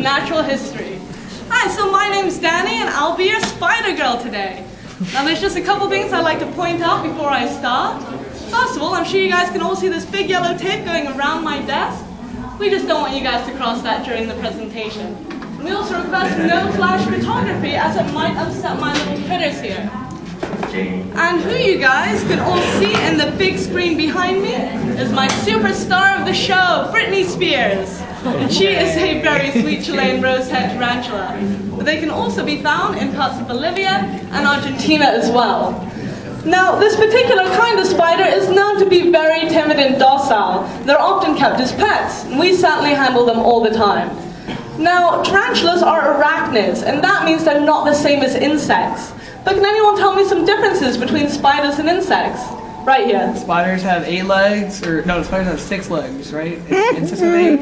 natural history. Hi, so my name's Dani and I'll be your spider girl today. Now there's just a couple things I'd like to point out before I start. First of all, I'm sure you guys can all see this big yellow tape going around my desk. We just don't want you guys to cross that during the presentation. We also request no flash photography as it might upset my little critters here. And who you guys can all see in the big screen behind me is my superstar of the show, Britney Spears. And she is a very sweet Chilean rose hair tarantula. But they can also be found in parts of Bolivia and Argentina as well. Now, this particular kind of spider is known to be very timid and docile. They're often kept as pets, and we certainly handle them all the time. Now, tarantulas are arachnids, and that means they're not the same as insects. But can anyone tell me some differences between spiders and insects? Right here. Spiders have eight legs, or no, spiders have six legs, right? Insects have eight?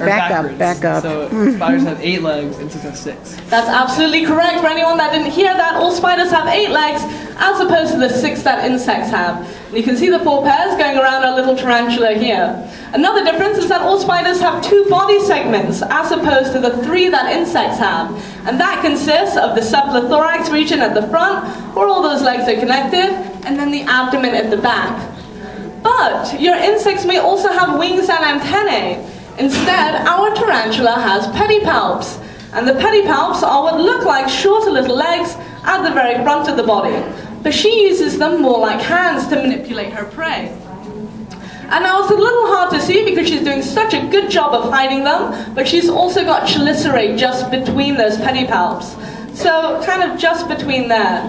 Or Back up, back up. So mm-hmm. spiders have eight legs, and insects have six. That's absolutely correct. For anyone that didn't hear that, all spiders have eight legs, as opposed to the six that insects have. And you can see the four pairs going around our little tarantula here. Another difference is that all spiders have two body segments, as opposed to the three that insects have. And that consists of the cephalothorax region at the front, where all those legs are connected, and then the abdomen at the back. But your insects may also have wings and antennae. Instead, our tarantula has pedipalps. And the pedipalps are what look like shorter little legs at the very front of the body. But she uses them more like hands to manipulate her prey. And now it's a little hard to see because she's doing such a good job of hiding them, but she's also got chelicerae just between those pedipalps. So kind of just between there.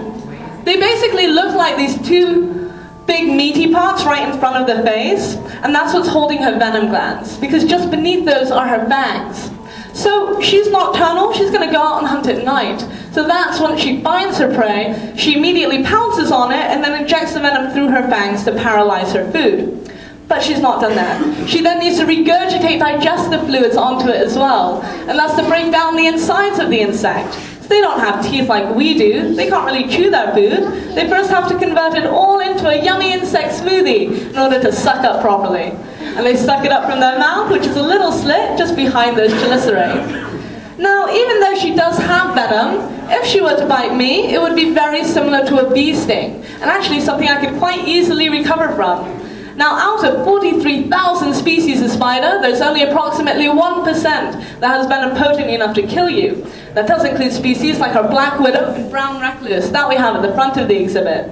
They basically look like these two big meaty parts right in front of the face, and that's what's holding her venom glands, because just beneath those are her fangs. So she's nocturnal, she's going to go out and hunt at night. So that's when she finds her prey, she immediately pounces on it and then injects the venom through her fangs to paralyze her food. But she's not done that. She then needs to regurgitate digestive fluids onto it as well, and that's to break down the insides of the insect. They don't have teeth like we do. They can't really chew their food. They first have to convert it all into a yummy insect smoothie in order to suck up properly. And they suck it up from their mouth, which is a little slit just behind those chelicerae. Now, even though she does have venom, um, if she were to bite me, it would be very similar to a bee sting, and actually something I could quite easily recover from. Now, out of 43,000 species of spider, there's only approximately 1% that has venom potent enough to kill you. That does include species like our black widow and brown recluse that we have at the front of the exhibit.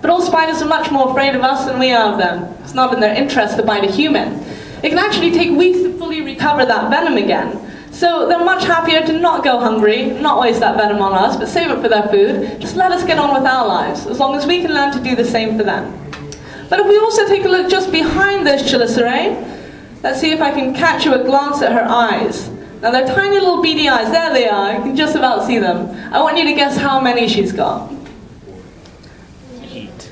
But all spiders are much more afraid of us than we are of them. It's not in their interest to bite a human. It can actually take weeks to fully recover that venom again. So they're much happier to not go hungry, not waste that venom on us, but save it for their food. Just let us get on with our lives, as long as we can learn to do the same for them. But if we also take a look just behind this chelicerae, let's see if I can catch you a glance at her eyes. Now they're tiny little beady eyes, there they are, you can just about see them. I want you to guess how many she's got. Eight.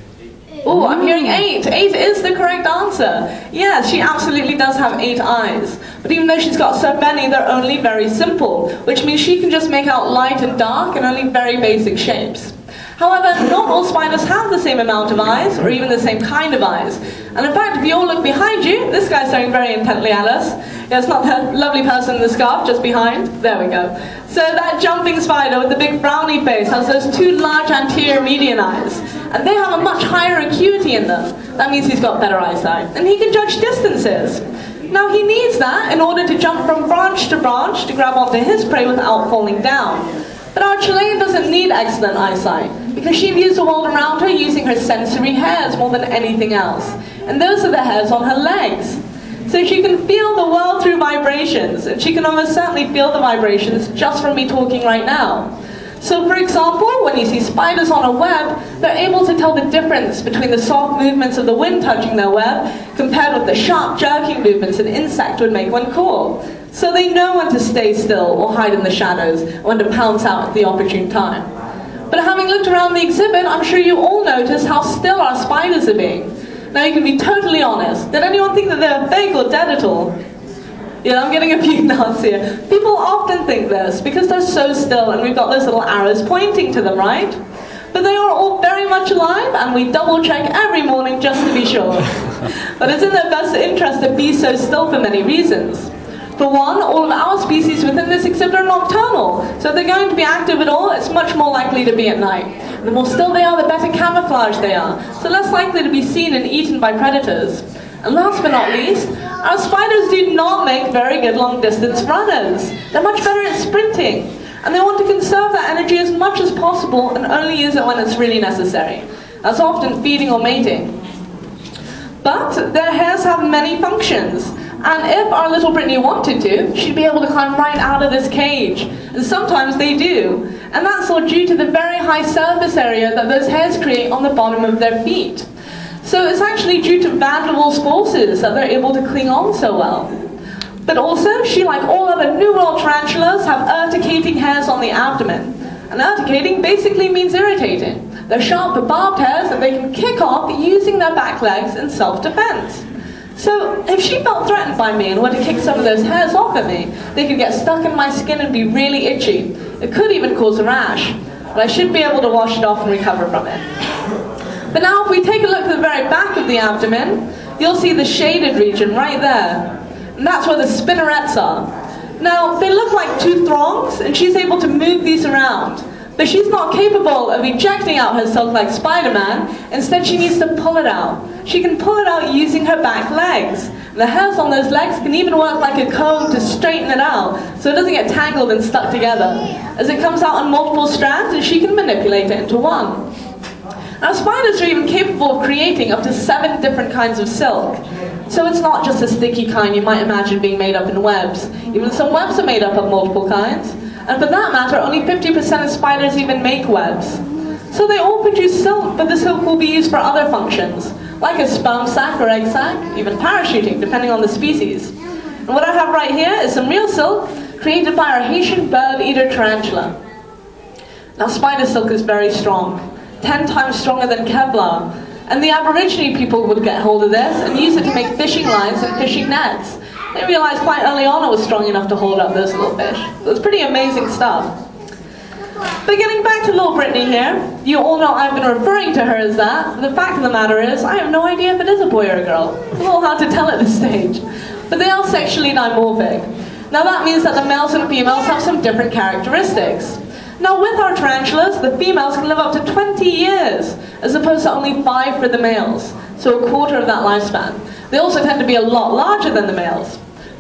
Oh, I'm hearing eight. Eight is the correct answer. Yes, she absolutely does have eight eyes. But even though she's got so many, they're only very simple, which means she can just make out light and dark and only very basic shapes. However, not all spiders have the same amount of eyes, or even the same kind of eyes. And in fact, if you all look behind you, this guy's staring very intently at us. Yeah, it's not the lovely person in the scarf just behind. There we go. So that jumping spider with the big frowny face has those two large anterior median eyes. And they have a much higher acuity in them. That means he's got better eyesight. And he can judge distances. Now he needs that in order to jump from branch to branch to grab onto his prey without falling down. But our Chilean doesn't need excellent eyesight because she views the world around her using her sensory hairs more than anything else. And those are the hairs on her legs. So she can feel the world through vibrations, and she can almost certainly feel the vibrations just from me talking right now. So for example, when you see spiders on a web, they're able to tell the difference between the soft movements of the wind touching their web compared with the sharp jerking movements an insect would make when caught. So they know when to stay still or hide in the shadows, when to pounce out at the opportune time. But having looked around the exhibit, I'm sure you all noticed how still our spiders are being. Now you can be totally honest. Did anyone think that they're fake or dead at all? Yeah, I'm getting a few nods here. People often think this because they're so still and we've got those little arrows pointing to them, right? But they are all very much alive and we double check every morning just to be sure. but it's in their best interest to be so still for many reasons. For one, all of our species within this exhibit are nocturnal, so if they're going to be active at all, it's much more likely to be at night. The more still they are, the better camouflage they are, so less likely to be seen and eaten by predators. And last but not least, our spiders do not make very good long distance runners. They're much better at sprinting, and they want to conserve that energy as much as possible and only use it when it's really necessary. That's often feeding or mating. But their hairs have many functions. And if our little Britney wanted to, she'd be able to climb right out of this cage. And sometimes they do. And that's all due to the very high surface area that those hairs create on the bottom of their feet. So it's actually due to Van der Waals forces that they're able to cling on so well. But also, she, like all other New World tarantulas, have urticating hairs on the abdomen. And urticating basically means irritating. They're sharp barbed hairs that they can kick off using their back legs in self-defense. So if she felt threatened by me and were to kick some of those hairs off at me, they could get stuck in my skin and be really itchy. It could even cause a rash. But I should be able to wash it off and recover from it. But now if we take a look at the very back of the abdomen, you'll see the shaded region right there. And that's where the spinnerets are. Now, they look like two throngs, and she's able to move these around. But she's not capable of ejecting out herself like Spider-Man. Instead, she needs to pull it out. She can pull it out using her back legs. The hairs on those legs can even work like a comb to straighten it out, so it doesn't get tangled and stuck together. As it comes out on multiple strands, and she can manipulate it into one. Now, spiders are even capable of creating up to seven different kinds of silk. So it's not just a sticky kind you might imagine being made up in webs. Even some webs are made up of multiple kinds. And for that matter, only 50% of spiders even make webs. So they all produce silk, but the silk will be used for other functions, like a sperm sac or egg sac, even parachuting, depending on the species. And what I have right here is some real silk created by our Haitian bird eater tarantula. Now spider silk is very strong, 10 times stronger than Kevlar, and the Aborigine people would get hold of this and use it to make fishing lines and fishing nets. They realized quite early on I was strong enough to hold up those little fish. It was pretty amazing stuff. But getting back to little Britney here, you all know I've been referring to her as that. The fact of the matter is, I have no idea if it is a boy or a girl. It's a little hard to tell at this stage. But they are sexually dimorphic. Now that means that the males and females have some different characteristics. Now with our tarantulas, the females can live up to 20 years, as opposed to only 5 for the males, so a quarter of that lifespan. They also tend to be a lot larger than the males.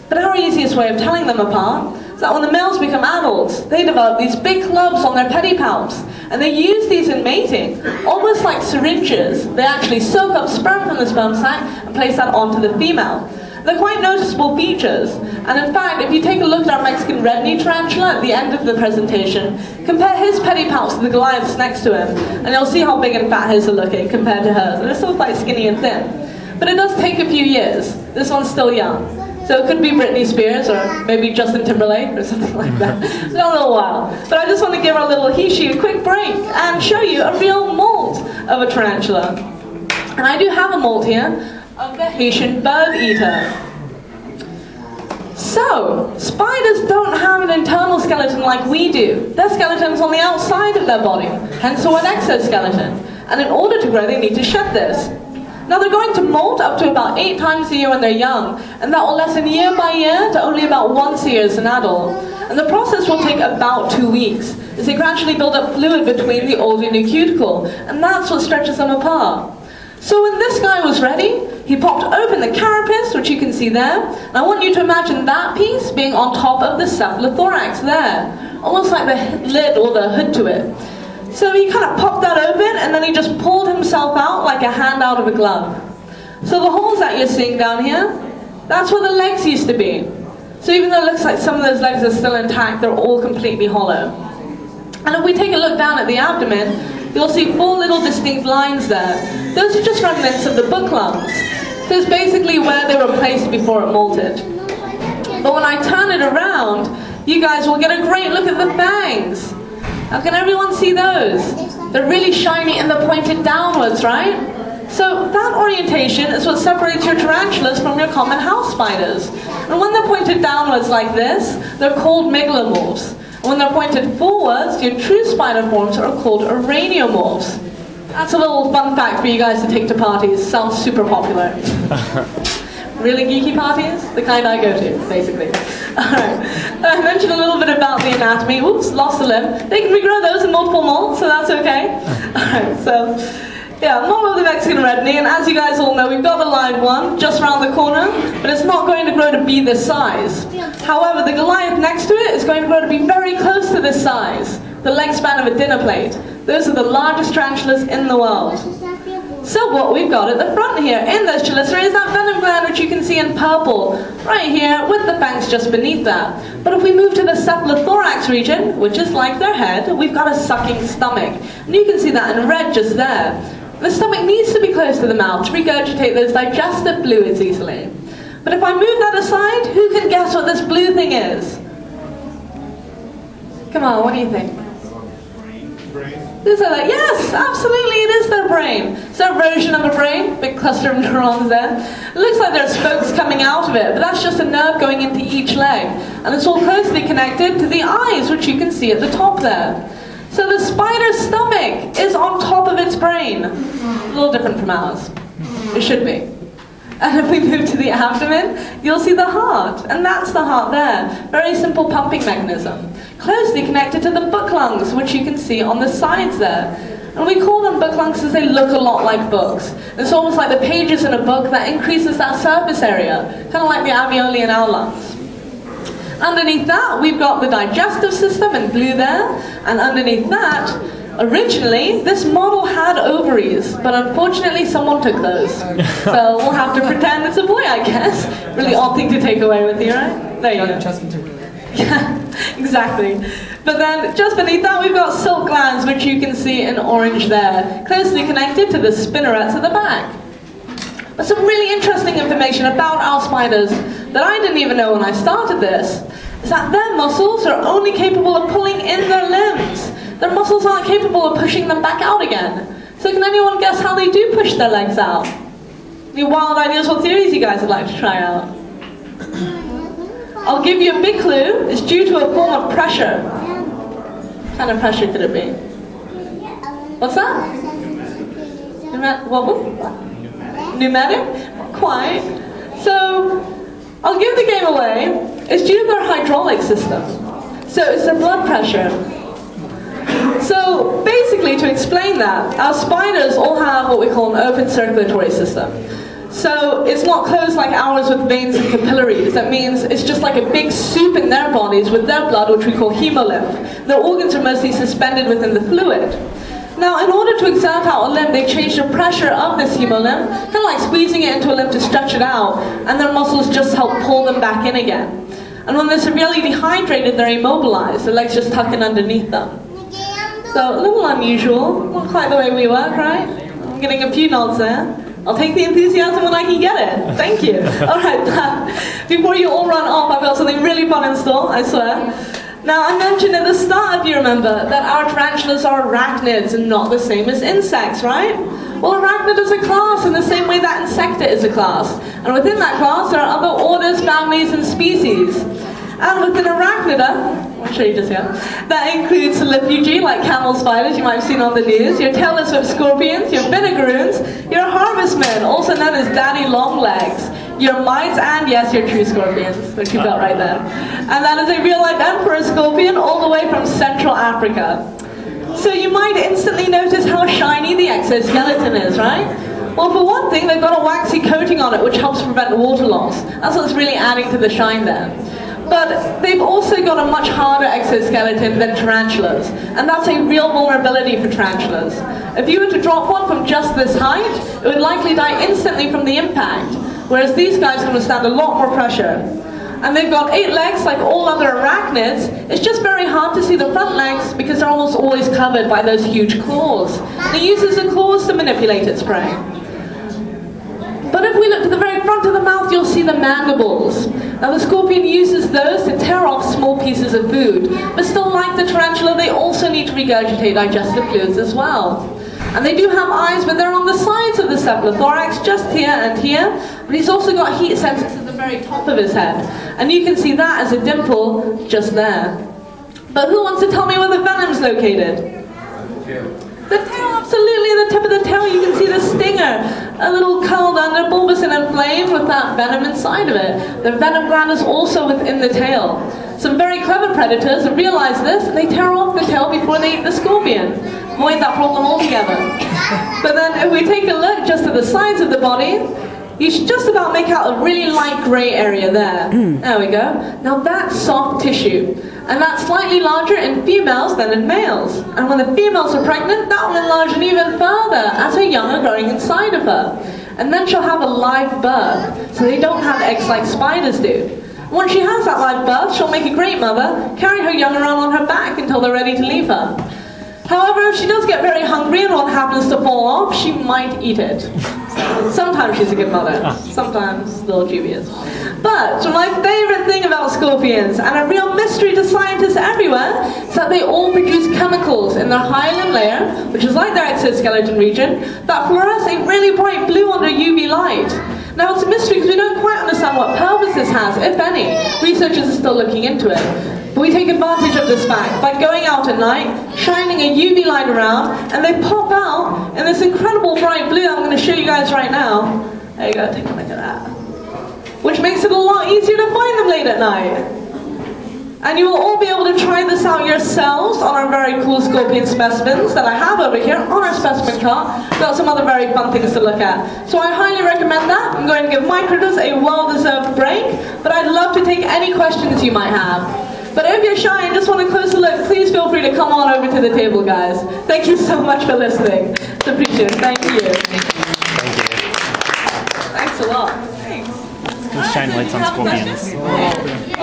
But our easiest way of telling them apart is that when the males become adults, they develop these big clubs on their pedipalps, and they use these in mating, almost like syringes. They actually soak up sperm from the sperm sac and place that onto the female. They're quite noticeable features, and in fact, if you take a look at our Mexican red-knee tarantula at the end of the presentation, compare his pedipalps to the Goliaths next to him, and you'll see how big and fat his are looking compared to hers. They're still quite skinny and thin. But it does take a few years. This one's still young. So it could be Britney Spears or maybe Justin Timberlake or something like that. It's a little while. But I just want to give our little Hishi a quick break and show you a real mold of a tarantula. And I do have a mold here of the Haitian bird eater. So, spiders don't have an internal skeleton like we do. Their skeleton's on the outside of their body, hence the word exoskeleton. And in order to grow, they need to shed this. Now they're going to molt up to about eight times a year when they're young, and that will lessen year by year to only about once a year as an adult. And the process will take about two weeks, as they gradually build up fluid between the old and new cuticle, and that's what stretches them apart. So when this guy was ready, he popped open the carapace, which you can see there, and I want you to imagine that piece being on top of the cephalothorax there, almost like the lid or the hood to it. So he kind of popped that open and then he just pulled himself out like a hand out of a glove. So the holes that you're seeing down here, that's where the legs used to be. So even though it looks like some of those legs are still intact, they're all completely hollow. And if we take a look down at the abdomen, you'll see four little distinct lines there. Those are just remnants of the book lungs. So it's basically where they were placed before it molted. But when I turn it around, you guys will get a great look at the fangs. How can everyone see those? They're really shiny and they're pointed downwards, right? So that orientation is what separates your tarantulas from your common house spiders. And when they're pointed downwards like this, they're called mygalomorphs. And when they're pointed forwards, your true spider forms are called araneomorphs. That's a little fun fact for you guys to take to parties. Sounds super popular. really geeky parties? The kind I go to, basically. I mentioned a little bit about the anatomy. Oops, lost a limb. They can regrow those in multiple molts, so that's okay. Alright, so yeah, model of the Mexican red knee, and as you guys all know, we've got the live one just around the corner, but it's not going to grow to be this size. However, the Goliath next to it is going to grow to be very close to this size, the leg span of a dinner plate. Those are the largest tarantulas in the world. So what we've got at the front here, in those chelicerae, is that venom gland which you can see in purple, right here, with the fangs just beneath that. But if we move to the cephalothorax region, which is like their head, we've got a sucking stomach. And you can see that in red just there. The stomach needs to be close to the mouth to regurgitate those digestive fluids easily. But if I move that aside, who can guess what this blue thing is? Come on, what do you think? That like, yes, absolutely, it is their brain. It's their version of a brain, big cluster of neurons there. It looks like there's spokes coming out of it, but that's just a nerve going into each leg. And it's all closely connected to the eyes, which you can see at the top there. So the spider's stomach is on top of its brain. A little different from ours. It should be. And if we move to the abdomen, you'll see the heart. And that's the heart there. Very simple pumping mechanism. Closely connected to the book lungs, which you can see on the sides there. And we call them book lungs because they look a lot like books. It's almost like the pages in a book that increases that surface area, kind of like the alveoli in our lungs. Underneath that, we've got the digestive system in blue there, and underneath that, Originally, this model had ovaries, but unfortunately someone took those. So we'll have to pretend it's a boy, I guess. Really odd thing to take away with you, right? There you go. Justin Timberlake. Yeah, exactly. But then just beneath that we've got silk glands, which you can see in orange there, closely connected to the spinnerets at the back. But some really interesting information about our spiders that I didn't even know when I started this is that their muscles are only capable of pulling in their limbs. Their muscles aren't capable of pushing them back out again. So can anyone guess how they do push their legs out? Any wild ideas or theories you guys would like to try out? I'll give you a big clue. It's due to a form of pressure. What kind of pressure could it be? What's that? Pneumatic? What? what? Pneumatic? Quite. So, I'll give the game away. It's due to their hydraulic system. So it's their blood pressure. To explain that, our spiders all have what we call an open circulatory system. So it's not closed like ours with veins and capillaries. That means it's just like a big soup in their bodies with their blood, which we call hemolymph. Their organs are mostly suspended within the fluid. Now, in order to exert out a limb, they change the pressure of this hemolymph, kind of like squeezing it into a limb to stretch it out, and their muscles just help pull them back in again. And when they're severely dehydrated, they're immobilized, the legs just tuck in underneath them. So a little unusual, not quite the way we work, right? I'm getting a few nods there. I'll take the enthusiasm when I can get it. Thank you. All right, before you all run off, I've got something really fun in store, I swear. Now, I mentioned at the start, if you remember, that our tarantulas are arachnids and not the same as insects, right? Well, arachnid is a class in the same way that insecta is a class. And within that class, there are other orders, families, and species. And within arachnida, Just here, that includes Solifugae, like camel spiders you might have seen on the news, your telescope scorpions, your vinegaroons, your harvestmen, also known as daddy longlegs, your mites, and yes, your true scorpions, which you've got right there. And that is a real-life emperor scorpion all the way from Central Africa. So you might instantly notice how shiny the exoskeleton is, right? Well, for one thing, they've got a waxy coating on it which helps prevent water loss. That's what's really adding to the shine there. But they've also got a much harder exoskeleton than tarantulas, and that's a real vulnerability for tarantulas. If you were to drop one from just this height, it would likely die instantly from the impact, whereas these guys can withstand a lot more pressure. And they've got eight legs like all other arachnids. It's just very hard to see the front legs because they're almost always covered by those huge claws. And it uses the claws to manipulate its prey. But if we look to the front of the mouth, you'll see the mandibles. Now the scorpion uses those to tear off small pieces of food. But still, like the tarantula, they also need to regurgitate digestive fluids as well. And they do have eyes, but they're on the sides of the cephalothorax, just here and here. But he's also got heat sensors at the very top of his head. And you can see that as a dimple just there. But who wants to tell me where the venom's located? The tail, absolutely, the tip of the tail, you can see the stinger. A little curled under, bulbous and inflamed with that venom inside of it. The venom gland is also within the tail. Some very clever predators have realized this and they tear off the tail before they eat the scorpion. Avoid that problem altogether. But then if we take a look just at the sides of the body, you should just about make out a really light grey area there. Hmm. There we go. Now that's soft tissue. And that's slightly larger in females than in males. And when the females are pregnant, that will enlarge even further as her young are growing inside of her. And then she'll have a live birth, so they don't have eggs like spiders do. Once she has that live birth, she'll make a great mother, carry her young around on her back until they're ready to leave her. However, if she does get very hungry and one happens to fall off, she might eat it. Sometimes she's a good mother, ah. sometimes a little dubious. But my favorite thing about scorpions, and a real mystery to scientists everywhere, is that they all produce chemicals in their hyaline layer, which is like their exoskeleton region, that fluoresce really bright blue under UV light. Now it's a mystery because we don't quite understand what purpose this has, if any. Researchers are still looking into it. We take advantage of this fact by going out at night, shining a UV light around, and they pop out in this incredible bright blue I'm going to show you guys right now. There you go, take a look at that. Which makes it a lot easier to find them late at night. And you will all be able to try this out yourselves on our very cool scorpion specimens that I have over here on our specimen cart. Got some other very fun things to look at. So I highly recommend that. I'm going to give my critters a well-deserved break, but I'd love to take any questions you might have. But if you're shy and just want a closer look, please feel free to come on over to the table, guys. Thank you so much for listening. It's appreciated. Thank you. Thanks a lot. Thanks. Let's shine lights on scorpions.